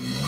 Yeah.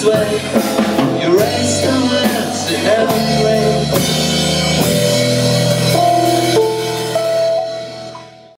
sway.